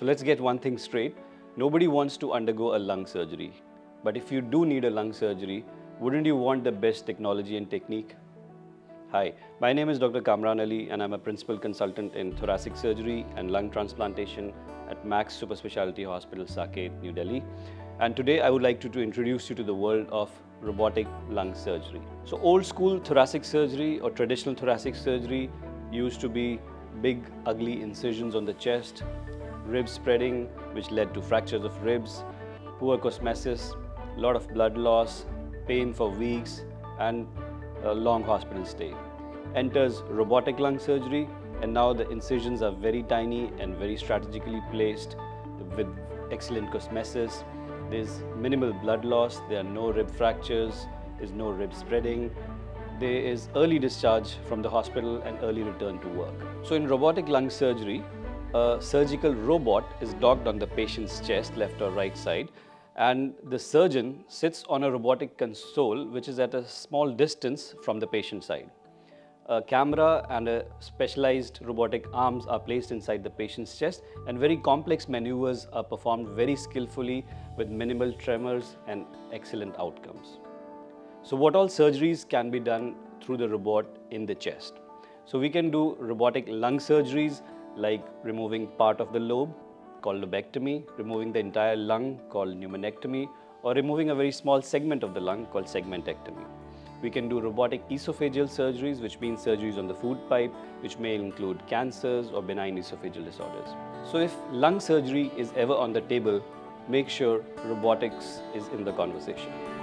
So let's get one thing straight. Nobody wants to undergo a lung surgery. But if you do need a lung surgery, wouldn't you want the best technology and technique? Hi, my name is Dr. Kamran Ali and I'm a principal consultant in thoracic surgery and lung transplantation at Max Super Specialty Hospital, Saket, New Delhi. And today I would like to, to introduce you to the world of robotic lung surgery. So old school thoracic surgery or traditional thoracic surgery used to be big ugly incisions on the chest, rib spreading which led to fractures of ribs, poor cosmesis, a lot of blood loss, pain for weeks and a long hospital stay. Enters robotic lung surgery and now the incisions are very tiny and very strategically placed with excellent cosmesis. There's minimal blood loss, there are no rib fractures, there's no rib spreading, there is early discharge from the hospital and early return to work. So in robotic lung surgery, a surgical robot is docked on the patient's chest, left or right side, and the surgeon sits on a robotic console which is at a small distance from the patient side. A camera and a specialized robotic arms are placed inside the patient's chest and very complex maneuvers are performed very skillfully with minimal tremors and excellent outcomes. So what all surgeries can be done through the robot in the chest? So we can do robotic lung surgeries like removing part of the lobe called lobectomy, removing the entire lung called pneumonectomy, or removing a very small segment of the lung called segmentectomy. We can do robotic esophageal surgeries, which means surgeries on the food pipe, which may include cancers or benign esophageal disorders. So if lung surgery is ever on the table, make sure robotics is in the conversation.